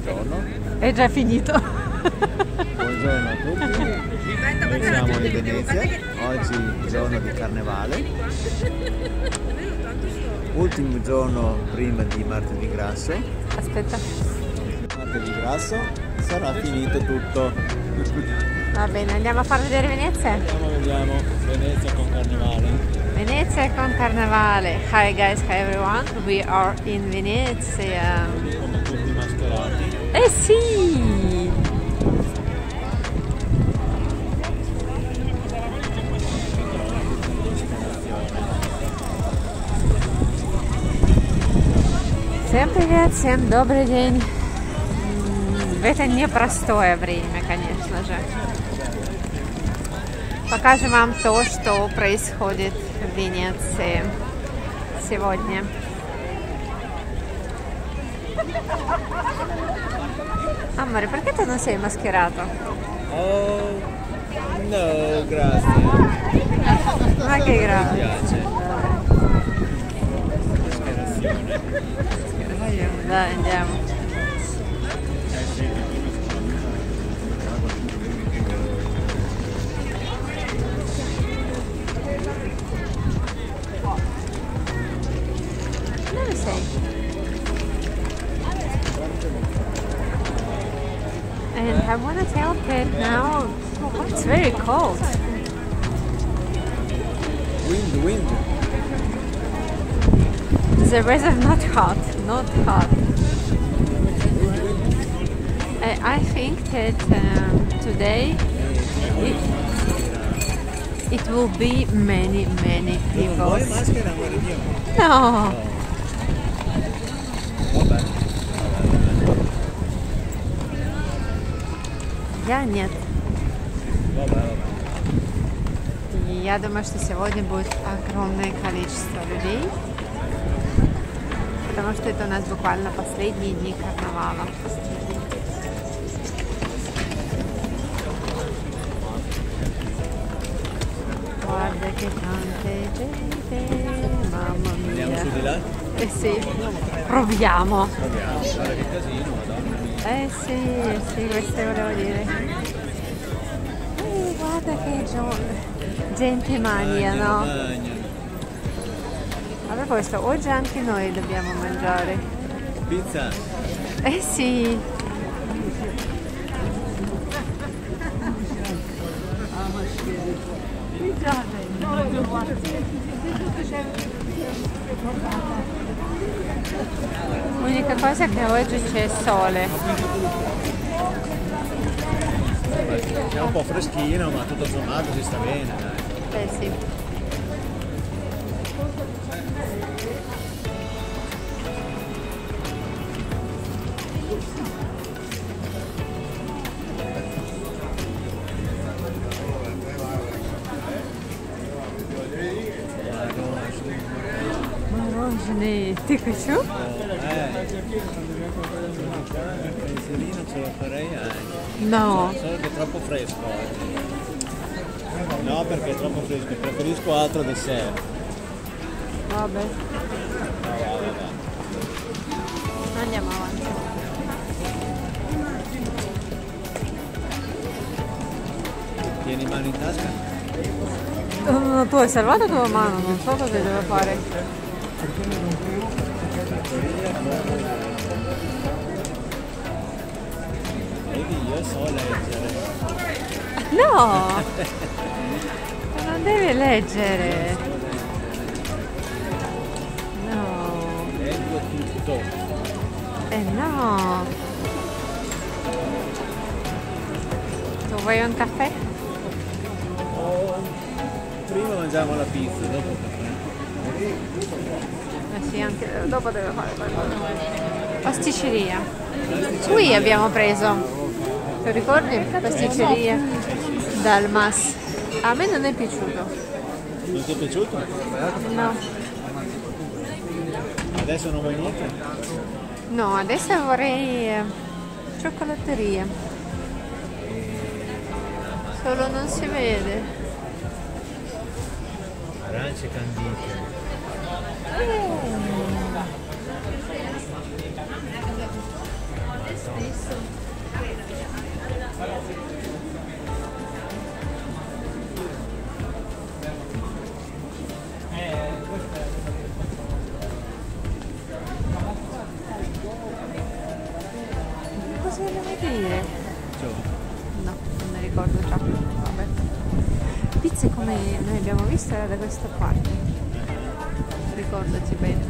buongiorno. È già finito. Buongiorno a tutti. Noi siamo di Venezia. Oggi giorno di carnevale. Ultimo giorno prima di martedì grasso. Aspetta. Martedì grasso sarà finito tutto. Va bene, andiamo a far vedere Venezia? Andiamo, vediamo Venezia con carnevale. Venezia con carnevale. Hi guys, hi everyone. We are in Venezia. Sì! Всем привет, всем добрый день. М, Это непростое время, конечно же. Покажем вам то, что происходит в Венеции сегодня. Amore, perché tu non sei mascherato? Oh, no, grazie. Ma che Mi grave. piace. Mascherazione. Dai, andiamo. Want to tell Pete now, it's very cold. Wind, wind. The weather not hot, not hot. I, I think that um, today it, it will be many, many people. vuoi maschera, amore mio? No, я нет. И я думаю, что сегодня будет огромное количество людей, потому что это у нас буквально последние дни карнавала. Guarda che tante gente, mamma mia. Eh sì, proviamo. Proviamo. Guarda che casino, madonna. Eh sì, eh sì, questo volevo dire. Eh, guarda che gio- gente mania, no? Magna. A proposito, oggi anche noi dobbiamo mangiare. Pizza. Eh sì. L'unica cosa è che oggi c'è sole. È un po' freschino, ma tutto sommato si sta bene, dai. Eh sì. Moroženi, tikučių? Eh. Il pensierino ce lo farei anche. No. Solo che è troppo fresco oggi. No, perché è troppo fresco. Preferisco altro dessert. Vabbè, andiamo avanti. Tieni mano in tasca? Uh, tu hai salvato tua mano, non so cosa deve fare. Vedi, io so leggere. No! non devi leggere. No. Leggo tutto. Eh no. Tu vuoi un caffè? Oh, prima mangiamo la pizza, dopo il caffè. Eh sì, anche dopo deve fare qualcosa. Pasticceria. Qui abbiamo preso. Ti ricordi? Pasticceria dal MAS. A me non è piaciuto. Non ti è piaciuto? No. Adesso non vuoi niente? No, adesso vorrei eh, cioccolatteria. Solo non si vede. Arance candite. Cosa volevo dire? No, non mi ricordo già. Vabbè. Pizze come noi abbiamo visto era da questa parte. Ricordati bene.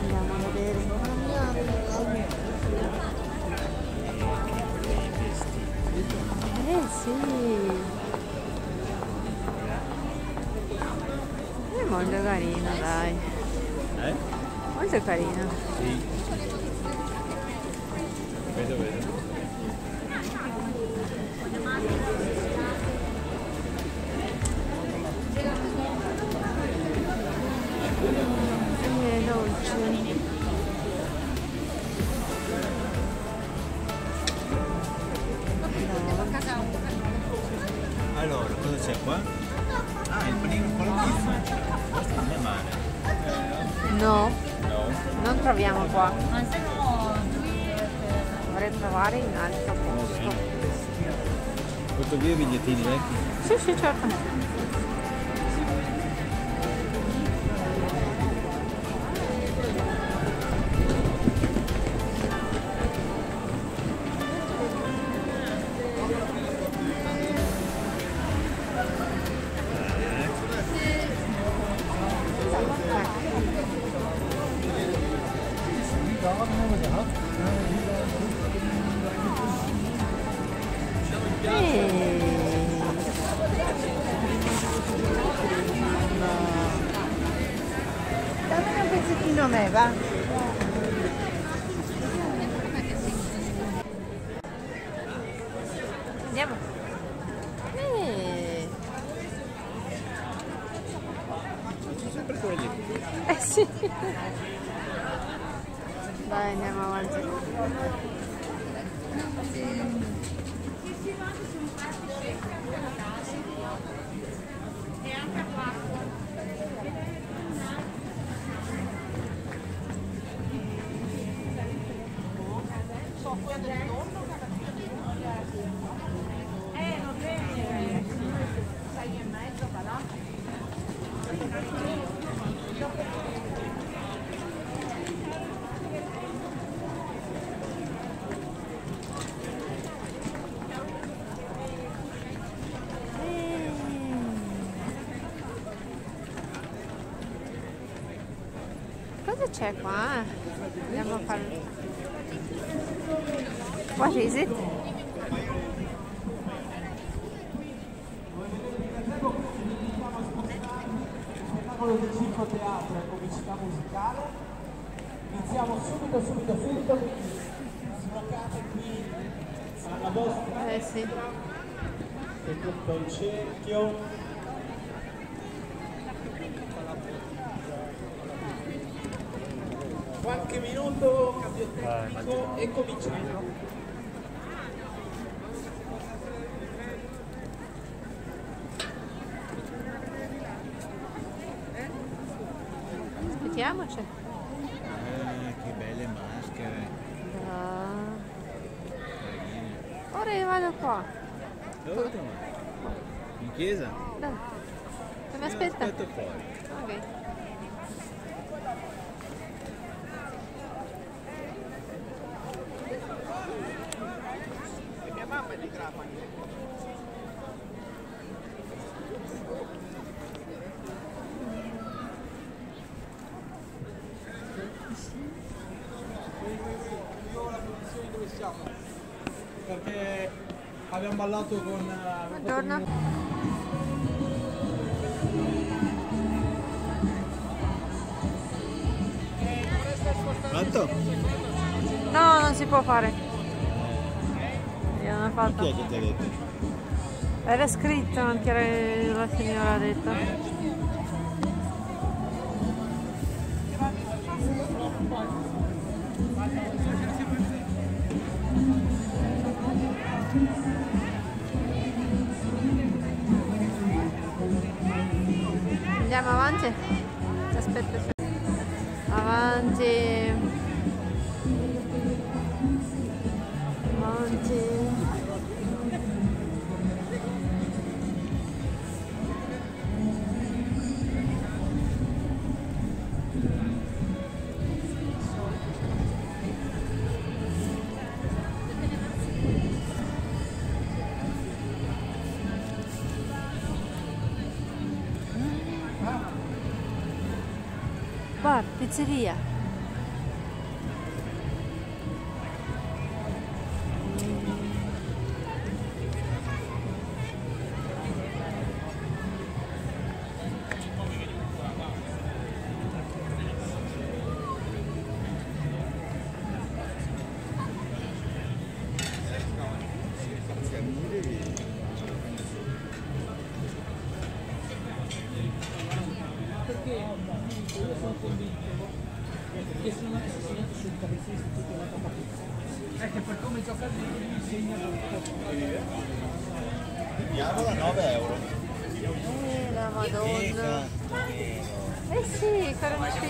Andiamo a vedere. Eh sì. È molto carino, dai. Eh? Molto carino. Sì. Non troviamo qua. Dovrei trovare in altro posto. Porto via i bigliettini vecchi. Sì, sì, certo. Dammi un pezzettino a me, va? Andiamo. C'è qua? Andiamo a fare. What is it? spettacolo di circo teatro e comicità musicale. Iniziamo subito, subito, subito, sbloccate qui alla vostra Eh sì. e tutto il cerchio. Qualche minuto, cambio tecnico e cominciamo. Aspettiamoci. Eh, che belle maschere. Ah. Ora io vado qua. Dove? In chiesa? Dai. Se mi Io aspetta? Aspetto fuori. Ok. Perché abbiamo ballato con... eh, Buongiorno. Fatto? No, non si può fare. Ho Chi fatto. è che ti ha detto? Era scritto anche la signora ha detto. Andiamo. Avanti. Pizzeria.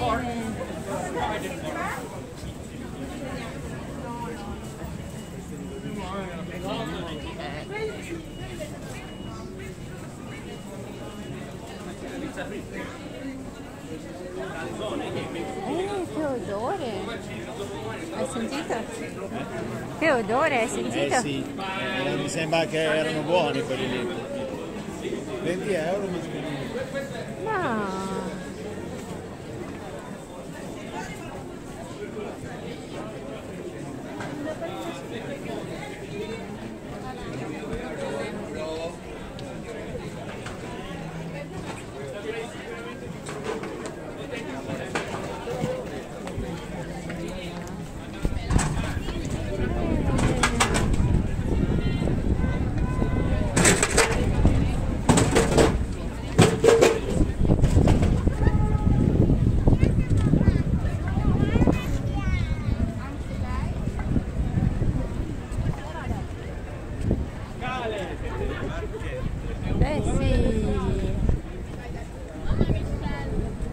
Coroncini. Eh, che odore! Hai sentito? Che odore, hai sentito? Eh sì, eh, mi sembra che erano buoni quelli lì. 20 euro mi scrivono. No. Eh sì.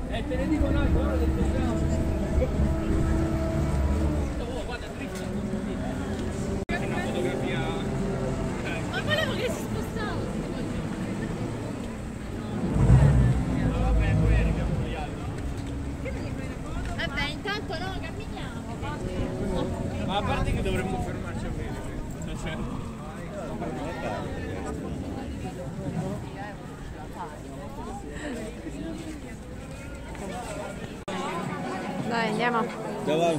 e te ne dico un'altra ora del Ma volevo che si spostava. Vabbè, intanto no, camminiamo. Ma a parte che dovremmo fermarci a bere. Cioè, Dove?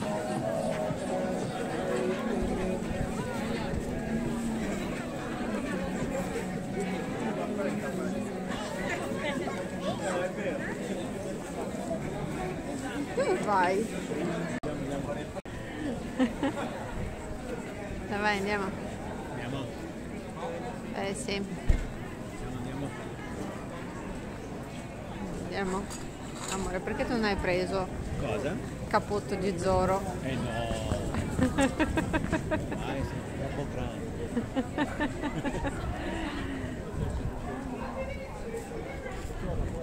Dove vai? Dai, andiamo. Andiamo. Eh sì, Andiamo. andiamo. Amore, perché tu non hai preso Cosa? Il cappotto di Zoro? Eh no. Sei troppo grande.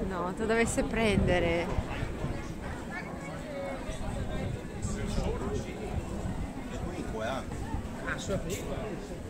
No, tu dovessi prendere. Dai.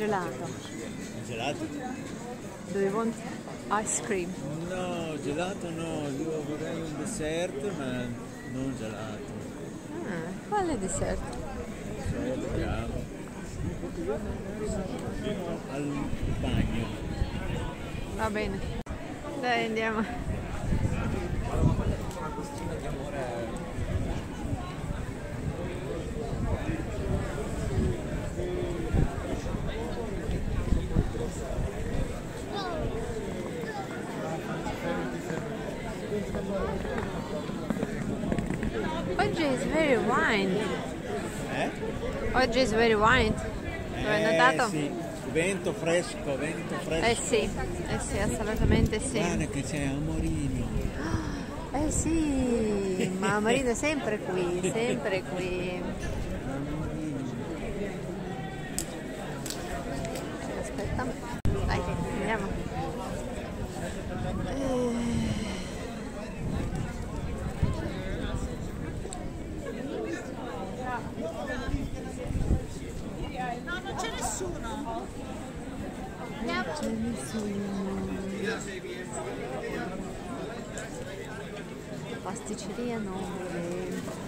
Gelato. Gelato? Do you want ice cream? No, gelato no, io vorrei un dessert ma non gelato. Ah, quale dessert? Vediamo. Al bagno. Va bene. Dai, andiamo. Oggi è very wine. Eh? Oggi è very. L'hai Eh, notato? sì. Vento fresco, vento fresco. Eh sì, eh sì, assolutamente sì. Guarda che c'è amorino. Eh sì, ma Marina è sempre qui, sempre qui. Aspetta, dai, andiamo. Eh. No, non c'è nessuno. C'è nessuno. Pasticceria 9.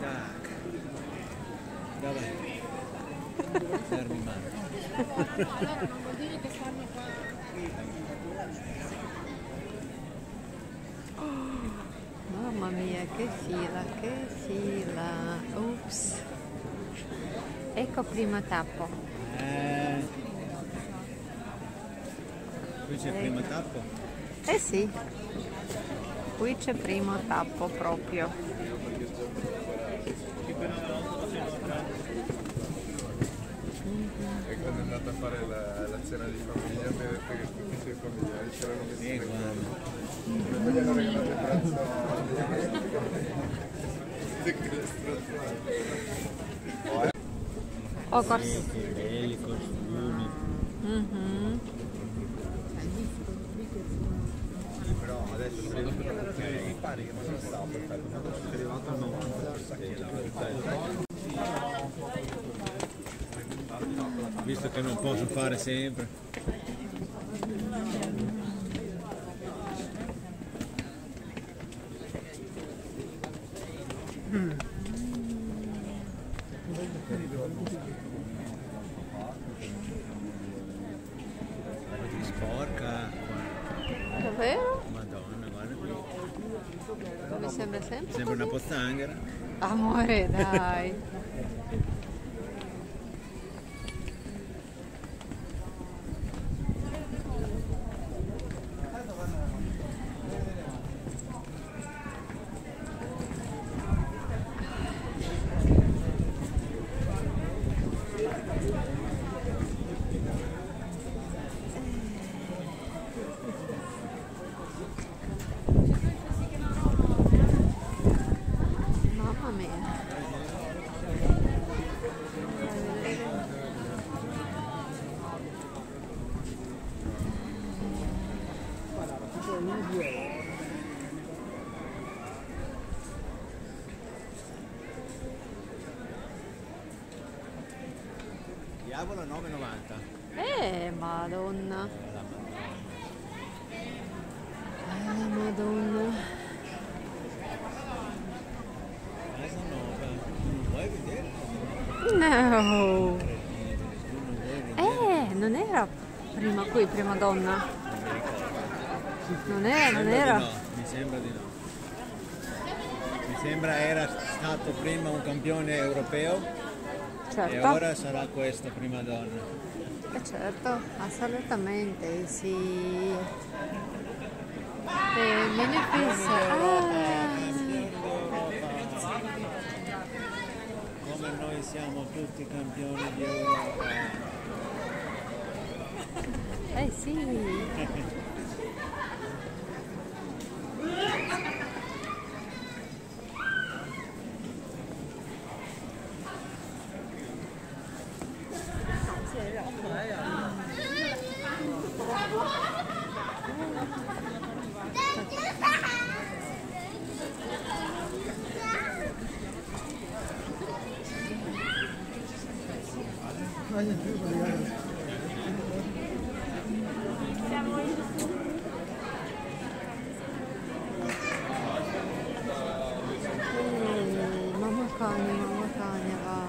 Tac. Dov'è? Fermi mano. Mamma mia, che fila, che fila. Ups. Ecco primo tappo. Eh. Qui c'è il primo tappo. Eh sì, qui c'è primo tappo proprio. Quando è andata a fare la, la cena di famiglia mi ha detto che tutti i suoi familiari c'erano messi le guarda. Poi gli hanno regalato il braccio Oh, cors- Che belli costumi. Mhm. Però adesso se lo mi pare che non sta perfetto, ma è arrivato al 90 Visto che non posso fare sempre. Ti sporca. Davvero? Madonna, guarda qui. Mi sembra sempre. Sembra una pozzanghera. Amore, dai. Mamma mia. Diavolo 9,90. Eh, madonna. Eh, madonna. Casa 9. Vuoi vedere? No. Eh, non era prima qui, prima donna. Non era, non era. mi sembra di no. Mi sembra era stato prima un campione europeo e Certo. ora sarà questo prima donna. Eh, certo, assolutamente, sì. Eh, mini fissa. Ah, Come noi siamo tutti campioni di Europa. eh sì. Mamma cagna, mamma cagna va.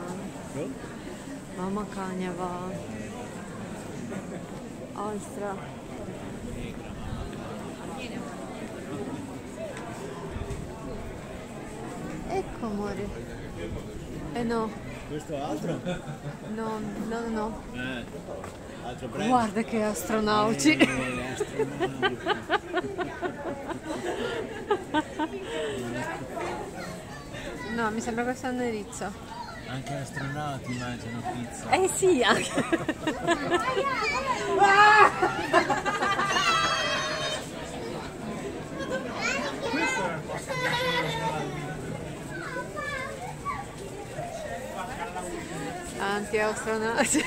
Mamma cagna va. Ostra. Ecco amore. Eh no, Questo altro? no, no, no, no. Eh, altro brand. Guarda che astronauti. Eh, astronauti. No, mi sembra questo annerizzo. Anche gli astronauti mangiano pizza. Eh sì, anche. Anti-astronauti.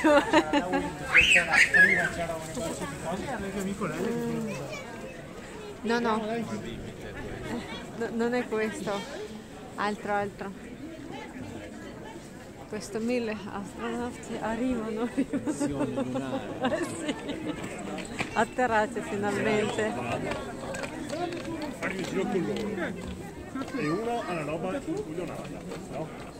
No, no. No, non è questo. Altro, altro. Questo mille astronauti arrivano. Eh sì. Atterrate finalmente. fare il giro con loro e uno ha la roba in cui no?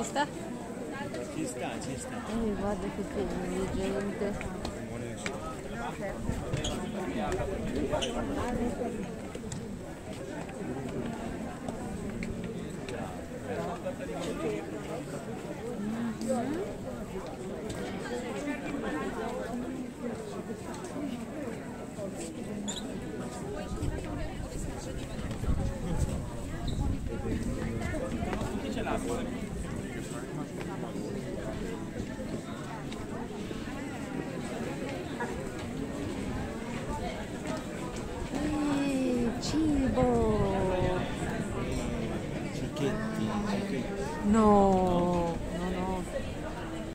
Ci sta? Ci sta, ci sta. Eh, guarda che pieno di gente.